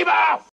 Viva